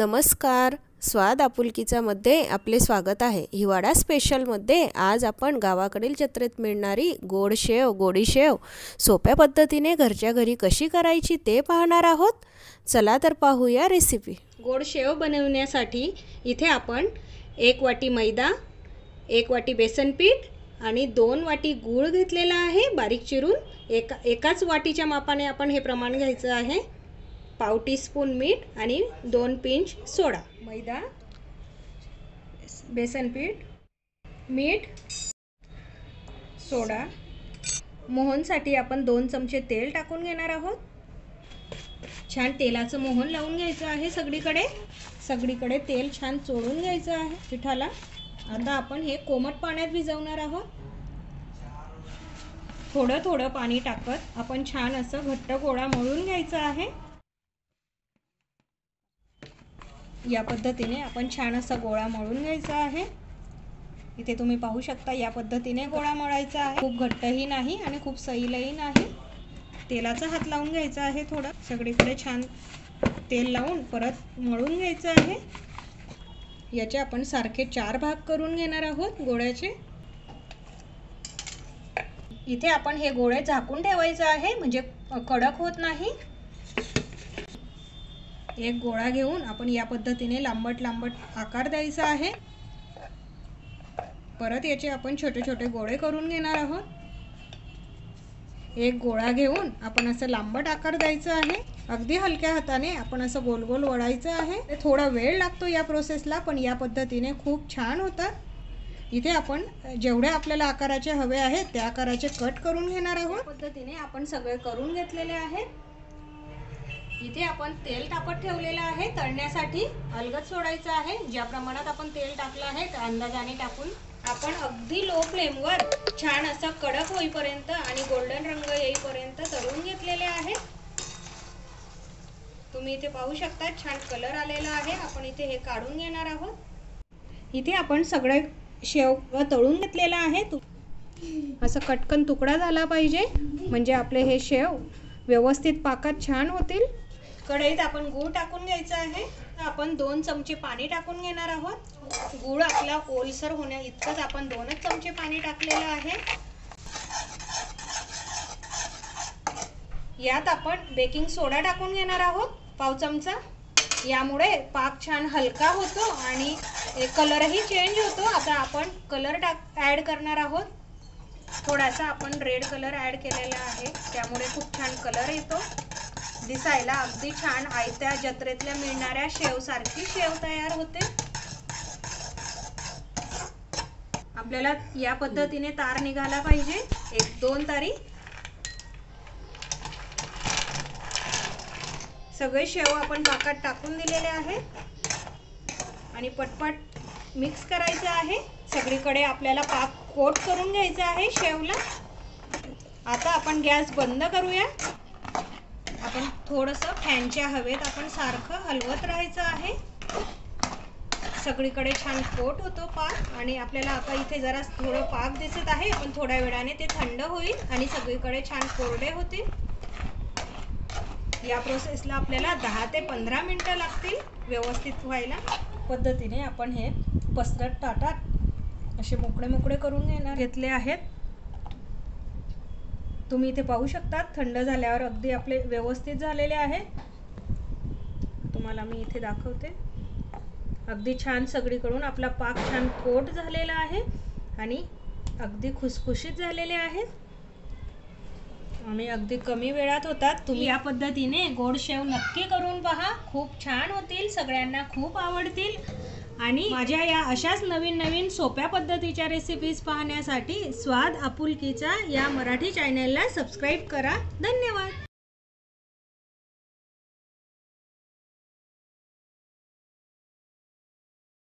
नमस्कार. स्वाद आपुलकीचा मध्ये आपले स्वागत आहे. हिवाळा स्पेशलमध्ये आज आपण गावाकडील जत्रेत मिळणारी गोड शेव गोडी शेव सोप्या पद्धतीने घरच्या घरी कशी करायची ते पाहणार आहोत. चला तर पाहूया रेसिपी गोड शेव बनवण्यासाठी इथे आपण एक वाटी मैदा एक वाटी बेसन पीठ आणि दोन वाटी गूळ घेतलेला आहे. बारीक चिरून एका एकाच वाटीच्या मापाने आपण हे प्रमाण घ्यायचं आहे. पाव टीस्पून मीठ आणि दोन पिंच सोडा. मैदा बेसन पीठ मीठ सोडा. मोहनसाठी आपण दोन चमचे तेल टाकून घेणार आहोत. छान तेलाचं मोहन लावून घ्यायचं आहे सगळीकडे. सगळीकडे तेल छान चोळून घ्यायचं आहे पिठाला. आता आपण हे कोमट पाण्यात भिजवणार आहोत. थोडं थोडं पाणी टाकत आपण छान असं घट्ट गोळा मळून घ्यायचा आहे. या पद्धतीने आपण छान असा गोळा मळून घ्यायचा आहे. इथे तुम्ही पाहू शकता या पद्धतीने गोळा मळायचा आहे. खूप घट्टही नाही आणि खूप सैलही नाही. तेलाचा हात लावून घ्यायचा आहे थोडं. सगळीकडे छान तेल लावून परत मळून घ्यायचं आहे. याचे आपण सारखे चार भाग करून घेणार आहोत गोळ्याचे. इथे आपण हे गोळे झाकून ठेवायचं आहे म्हणजे कडक होत नाही. एक गोळा घेऊन आपण या पद्धतीने लांबट लांबट आकार द्यायचा आहे. परत याचे आपण छोटे छोटे गोळे करून घेणार आहोत. एक गोळा घेऊन आपण असं लांबट आकार द्यायचा आहे. अगदी हलक्या हाताने आपण असं गोल गोल वळायचं आहे. थोडा वेळ लागतो या प्रोसेसला पण या पद्धतीने खूप छान होतात. इथे आपण जेवढे आपल्याला आकाराचे हवे आहेत त्या आकाराचे कट करून घेणार आहोत. पद्धतीने आपण सगळे करून घेतलेले आहेत. इथे आपण तेल तापत ठेवलेलं आहे तळण्यासाठी अलगद सोडायचं आहे. ज्या प्रमाणात आपण तेल टाकलं आहे त्या अंदाजाने टाकून आपण अगदी लो फ्लेमवर छान असं कडक होईपर्यंत आणि गोल्डन रंग येईपर्यंत तळून घेतलेले आहे. तुम्ही इथे पाहू शकता छान कलर आलेला आहे. आपण इथे हे काढून घेणार आहोत. इथे आपण सगळे शेव तळून घेतलेला आहे. असं कटकन तुकडा झाला पाहिजे. म्हणजे आपले हे शेव व्यवस्थित पाकात छान होतील. कढईत आपण गूळ टाकून घ्यायचं आहे. आपण दोन चमचे पाणी टाकून घेणार आहोत. गूळ आपला ओलसर होण्या इतकंच आपण दोनच चमचे पाणी टाकलेलं आहे. यात आपण बेकिंग सोडा टाकून घेणार आहोत पाव चमचा. यामुळे पाक छान हलका होतो आणि कलरही चेंज होतो. आता आपण कलर टाक ॲड करणार आहोत. थोडासा आपण रेड कलर ॲड केलेला आहे. त्यामुळे खूप छान कलर येतो. दिसायला अगदी छान आयत्या जत्रेतल्या मिळणाऱ्या शेव सारखी शेव तयार होते. आपल्याला या पद्धतीने तार निघाला पाहिजे. एक दोन तारी. सगळे शेव आपण पाकात टाकून दिलेले आहेत. आणि पटपट मिक्स करायचं आहे. सगळीकडे आपल्याला पाक कोट करून घ्यायचा आहे शेवला. आता आपण गॅस बंद करूया. आपण थोडंसं फॅनच्या हवेत आपण सारखं हलवत राहायचं आहे. सगळीकडे छान कोट होतो पाक आणि आपल्याला आता इथे जरा थोडं पाक दिसत आहे पण थोड्या वेळाने ते थंड होईल आणि सगळीकडे छान कोरडे होतील. या प्रोसेसला आपल्याला दहा ते पंधरा मिनटं लागतील व्यवस्थित व्हायला. पद्धतीने आपण हे पसरट ताटात असे मोकळे मोकळे करून घेणार. घेतले आहेत. तुम्ही इथे पाहू शकता थंड झाल्यावर अगदी आपले व्यवस्थित झालेले आहेत. तुम्हाला मी इथे दाखवते. अगदी छान सगळीकडून आपला पाक छान कोट झालेला आहे आणि अगदी खुसखुशीत झालेले आहेत. आणि अगदी कमी वेळात होतात. तुम्ही या पद्धतीने गोड शेव नक्की करून पहा. खूप छान होतील. सगळ्यांना खूप आवडतील. आणि माझ्या या अशाच नवीन नवीन सोप्या पद्धतीच्या रेसिपीज पाहण्यासाठी स्वाद आपुलकीचा या मराठी चॅनलला सबस्क्राईब करा. धन्यवाद.